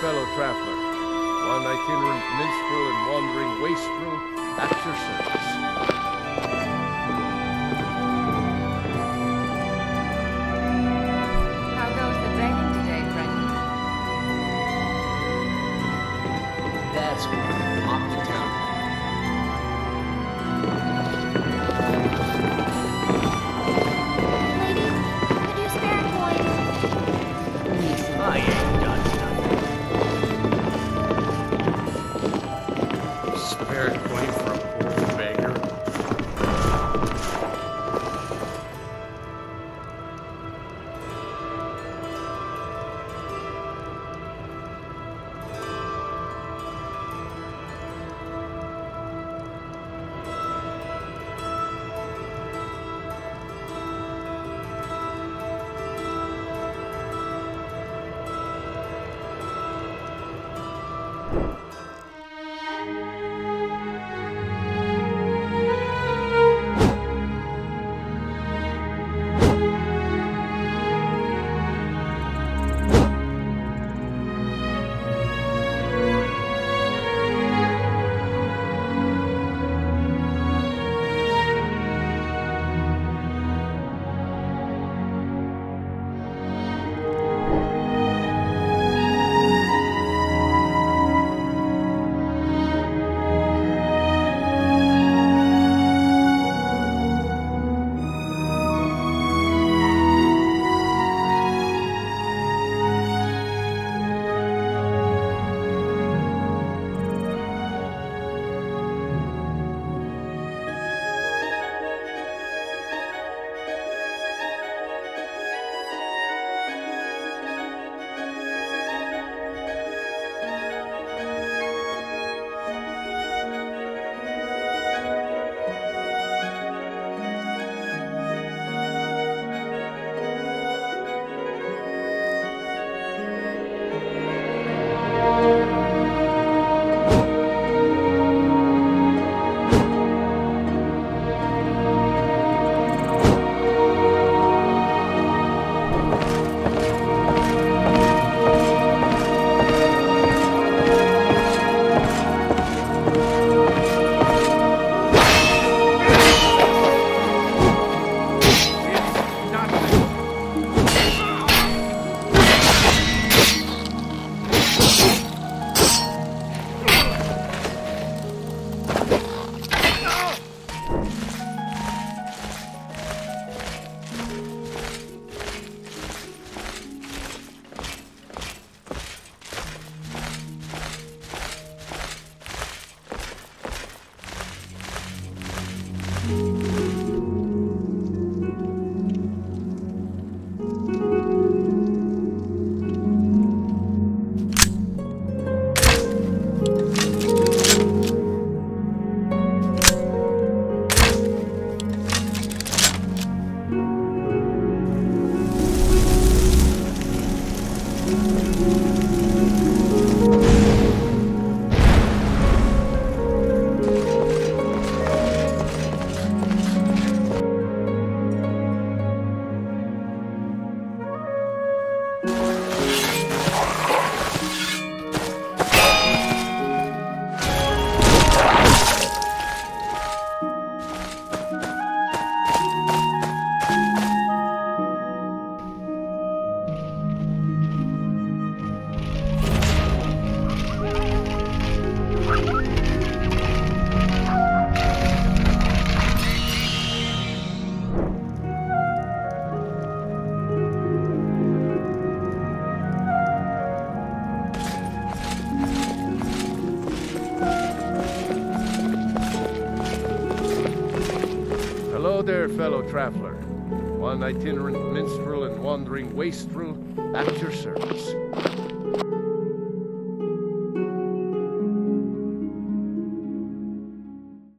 Fellow traveler. One itinerant minstrel and wandering wastrel at your service. Hello there, fellow traveler. One itinerant minstrel and wandering wastrel at your service.